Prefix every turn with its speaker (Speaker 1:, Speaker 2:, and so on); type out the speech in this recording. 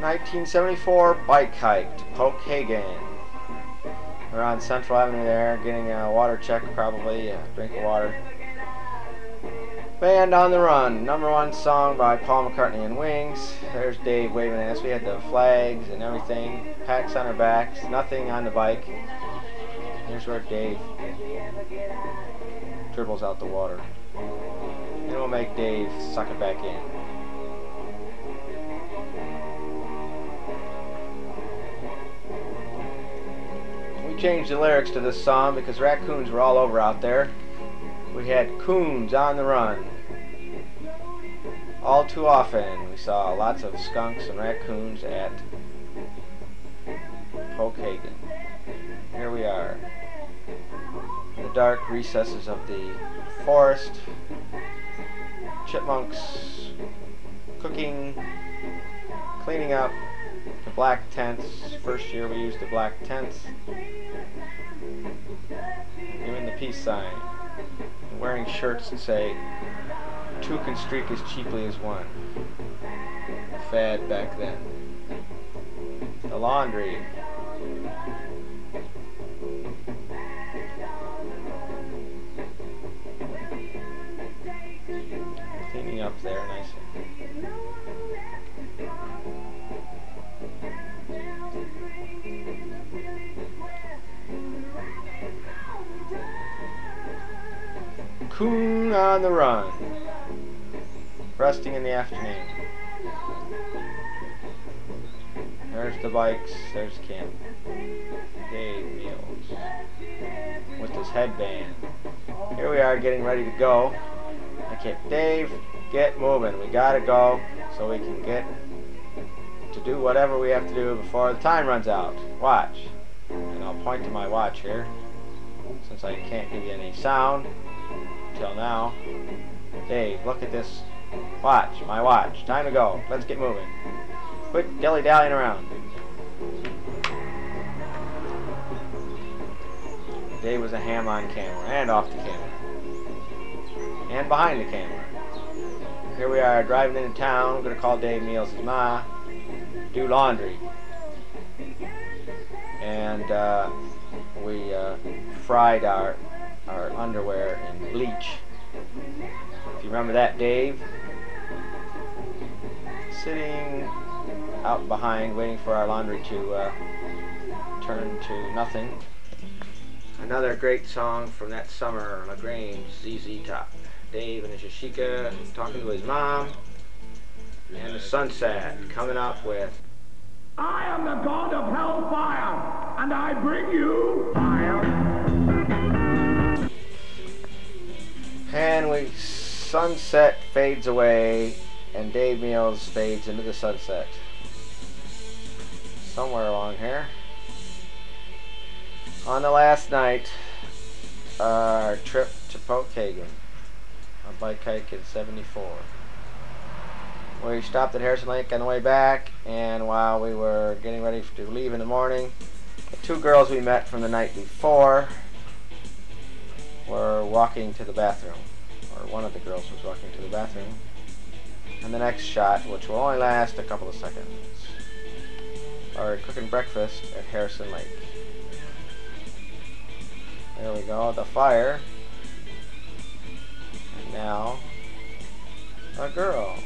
Speaker 1: 1974 bike hike to Pokagon. We're on Central Avenue there, getting a water check probably, a drink of water. Band on the Run, number one song by Paul McCartney and Wings. There's Dave waving at us. We had the flags and everything, packs on our backs, nothing on the bike. Here's where Dave dribbles out the water. And we'll make Dave suck it back in. Changed the lyrics to this song because raccoons were all over out there. We had coons on the run. All too often, we saw lots of skunks and raccoons at Pokagon. Here we are, in the dark recesses of the forest. Chipmunks cooking, cleaning up black tents. First year we used the black tents. Doing the peace sign wearing shirts that say, two can streak as cheaply as one. Fad back then. The laundry. Cleaning up there nicely. Coon on the run. Resting in the afternoon. There's the bikes, there's Kim. Dave Miehls. With his headband. Here we are getting ready to go. Okay, Dave, get moving. We gotta go so we can get to do whatever we have to do before the time runs out. Watch. And I'll point to my watch here. Since I can't give you any sound until now. Dave, look at this watch, my watch. Time to go. Let's get moving. Quit dilly-dallying around. Dave was a ham on camera, and off the camera. And behind the camera. Here we are driving into town. I'm going to call Dave Miehls' ma. Do laundry. And uh, we uh, fried our our underwear in bleach. If you remember that, Dave. Sitting out behind, waiting for our laundry to uh, turn to nothing. Another great song from that summer, LaGrange, ZZ Top. Dave and his Yashica talking to his mom. And the sunset coming up with
Speaker 2: I am the god of hellfire, and I bring you fire.
Speaker 1: And sunset fades away and Dave Miehls fades into the sunset. Somewhere along here. On the last night, uh, our trip to Pokagon, a bike hike in 74. We stopped at Harrison Lake on the way back, and while we were getting ready to leave in the morning, the two girls we met from the night before were walking to the bathroom, or one of the girls was walking to the bathroom. And the next shot, which will only last a couple of seconds, are cooking breakfast at Harrison Lake. There we go, the fire. And now, a girl.